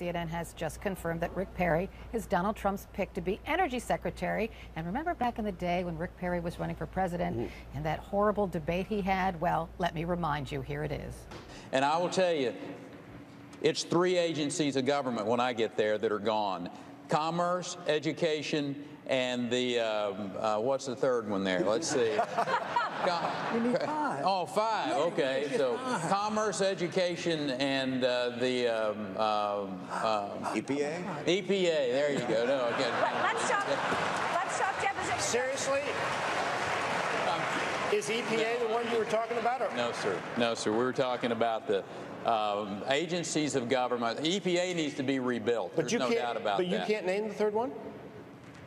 CNN has just confirmed that Rick Perry is Donald Trump's pick to be energy secretary. And remember back in the day when Rick Perry was running for president mm. and that horrible debate he had? Well, let me remind you, here it is. And I will tell you, it's three agencies of government when I get there that are gone commerce, education, and the um, uh, what's the third one there? Let's see. you need five. Oh, five. Yeah, okay, so five. commerce, education, and uh, the um, um, um EPA. EPA. There you go. No, again. Let's talk. Let's talk deposition. Seriously. Um, is EPA no, the one you were talking about? Or? No, sir. No, sir. We were talking about the um, agencies of government. EPA needs to be rebuilt. But There's no doubt about but that. But you can't name the third one?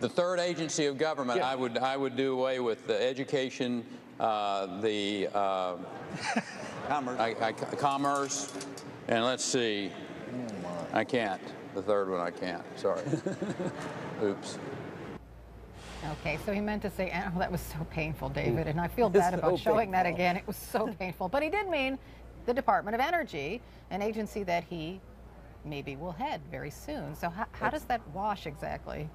The third agency of government, yeah. I would I would do away with the education, uh, the uh, commerce. I, I, commerce, and let's see, I can't. The third one I can't. Sorry. Oops. Okay, so he meant to say, oh, that was so painful, David, and I feel bad about so showing painful. that again. It was so painful. But he did mean the Department of Energy, an agency that he maybe will head very soon. So how, how does that wash exactly?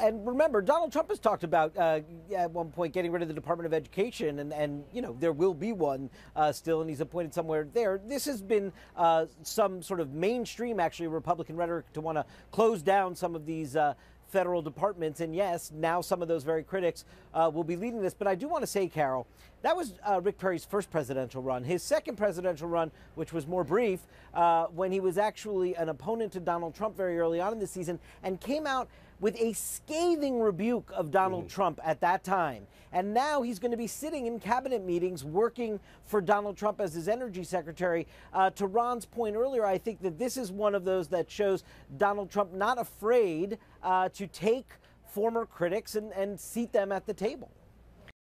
And remember, Donald Trump has talked about uh, at one point getting rid of the Department of Education, and, and you know there will be one uh, still, and he's appointed somewhere there. This has been uh, some sort of mainstream, actually, Republican rhetoric to want to close down some of these uh, federal departments. And yes, now some of those very critics uh, will be leading this. But I do want to say, Carol, that was uh, Rick Perry's first presidential run. His second presidential run, which was more brief, uh, when he was actually an opponent to Donald Trump very early on in the season and came out with a scathing rebuke of Donald mm. Trump at that time. And now he's going to be sitting in cabinet meetings working for Donald Trump as his energy secretary. Uh, to Ron's point earlier, I think that this is one of those that shows Donald Trump not afraid uh, to take former critics and, and seat them at the table.